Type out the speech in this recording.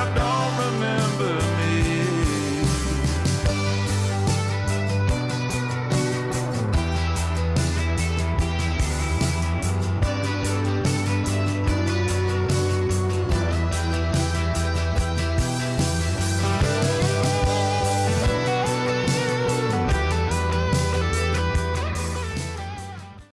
I don't remember.